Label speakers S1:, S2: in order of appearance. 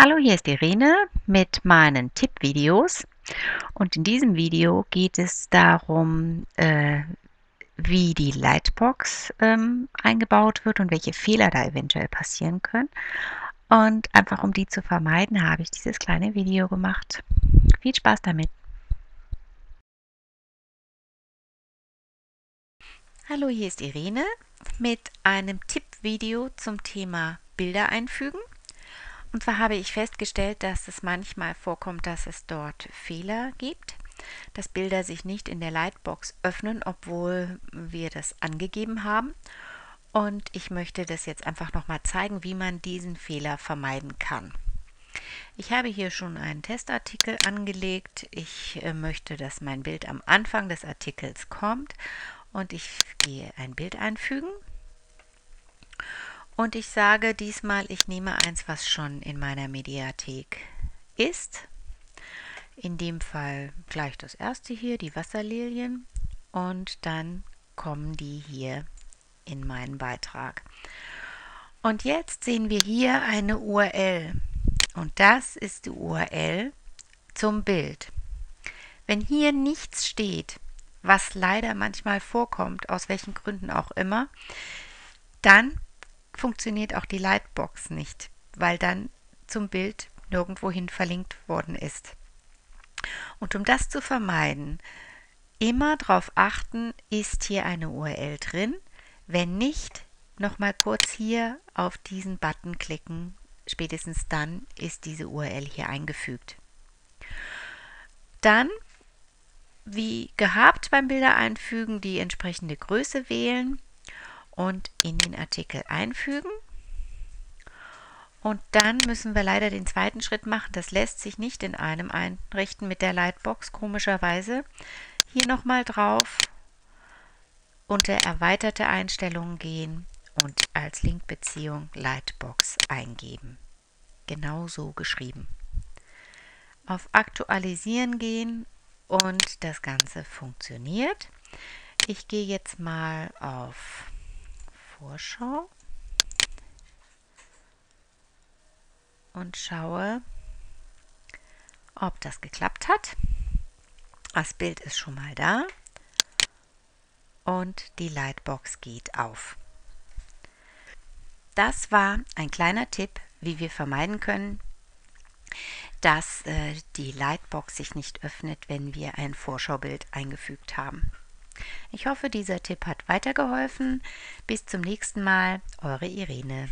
S1: Hallo, hier ist Irene mit meinen Tippvideos und in diesem Video geht es darum, äh, wie die Lightbox ähm, eingebaut wird und welche Fehler da eventuell passieren können. Und einfach um die zu vermeiden, habe ich dieses kleine Video gemacht. Viel Spaß damit! Hallo, hier ist Irene mit einem Tippvideo zum Thema Bilder einfügen. Und zwar habe ich festgestellt, dass es manchmal vorkommt, dass es dort Fehler gibt, dass Bilder sich nicht in der Lightbox öffnen, obwohl wir das angegeben haben. Und ich möchte das jetzt einfach nochmal zeigen, wie man diesen Fehler vermeiden kann. Ich habe hier schon einen Testartikel angelegt. Ich äh, möchte, dass mein Bild am Anfang des Artikels kommt und ich gehe ein Bild einfügen und ich sage diesmal, ich nehme eins, was schon in meiner Mediathek ist. In dem Fall gleich das erste hier, die Wasserlilien. Und dann kommen die hier in meinen Beitrag. Und jetzt sehen wir hier eine URL. Und das ist die URL zum Bild. Wenn hier nichts steht, was leider manchmal vorkommt, aus welchen Gründen auch immer, dann funktioniert auch die Lightbox nicht, weil dann zum Bild nirgendwohin verlinkt worden ist. Und um das zu vermeiden, immer darauf achten, ist hier eine URL drin. Wenn nicht, nochmal kurz hier auf diesen Button klicken. Spätestens dann ist diese URL hier eingefügt. Dann, wie gehabt beim Bilder einfügen, die entsprechende Größe wählen und in den Artikel einfügen. Und dann müssen wir leider den zweiten Schritt machen. Das lässt sich nicht in einem einrichten mit der Lightbox, komischerweise. Hier nochmal drauf, unter erweiterte Einstellungen gehen und als Linkbeziehung Lightbox eingeben. Genauso geschrieben. Auf Aktualisieren gehen und das Ganze funktioniert. Ich gehe jetzt mal auf Vorschau und schaue, ob das geklappt hat. Das Bild ist schon mal da und die Lightbox geht auf. Das war ein kleiner Tipp, wie wir vermeiden können, dass äh, die Lightbox sich nicht öffnet, wenn wir ein Vorschaubild eingefügt haben. Ich hoffe, dieser Tipp hat weitergeholfen. Bis zum nächsten Mal, eure Irene.